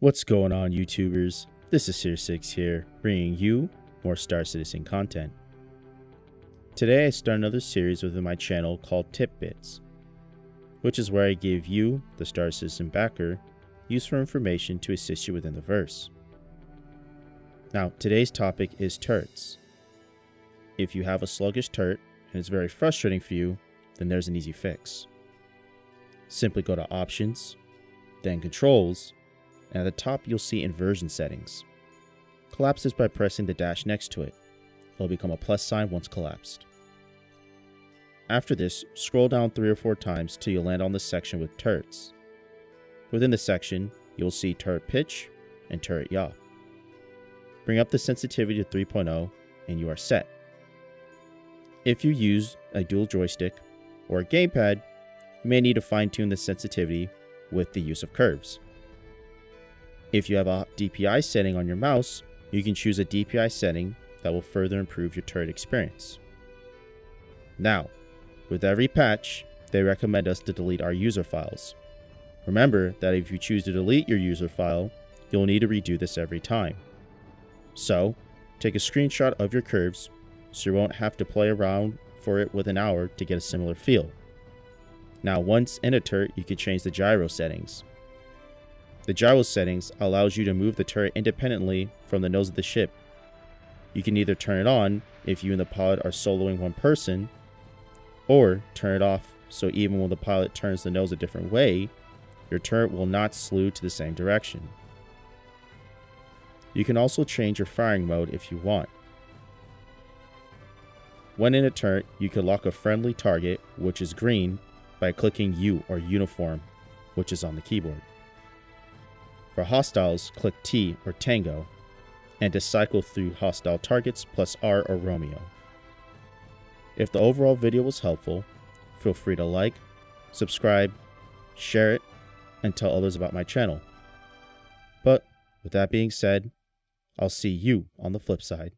What's going on, YouTubers? This is Seer6 here, bringing you more Star Citizen content. Today I start another series within my channel called Tidbits, which is where I give you, the Star Citizen backer, useful information to assist you within the verse. Now, today's topic is turrets. If you have a sluggish turret and it's very frustrating for you, then there's an easy fix. Simply go to Options, then Controls, and at the top you'll see Inversion Settings. Collapse this by pressing the dash next to it. It'll become a plus sign once collapsed. After this, scroll down 3 or 4 times till you land on the section with turrets. Within the section, you'll see turret pitch and turret yaw. Bring up the sensitivity to 3.0 and you are set. If you use a dual joystick or a gamepad, you may need to fine tune the sensitivity with the use of curves. If you have a DPI setting on your mouse, you can choose a DPI setting that will further improve your turret experience. Now, with every patch, they recommend us to delete our user files. Remember that if you choose to delete your user file, you'll need to redo this every time. So, take a screenshot of your curves so you won't have to play around for it with an hour to get a similar feel. Now once in a turret, you can change the gyro settings. The gyro settings allows you to move the turret independently from the nose of the ship. You can either turn it on if you and the pilot are soloing one person, or turn it off so even when the pilot turns the nose a different way, your turret will not slew to the same direction. You can also change your firing mode if you want. When in a turret, you can lock a friendly target, which is green, by clicking U or uniform, which is on the keyboard. For hostiles, click T or Tango, and to cycle through hostile targets plus R or Romeo. If the overall video was helpful, feel free to like, subscribe, share it, and tell others about my channel. But with that being said, I'll see you on the flip side.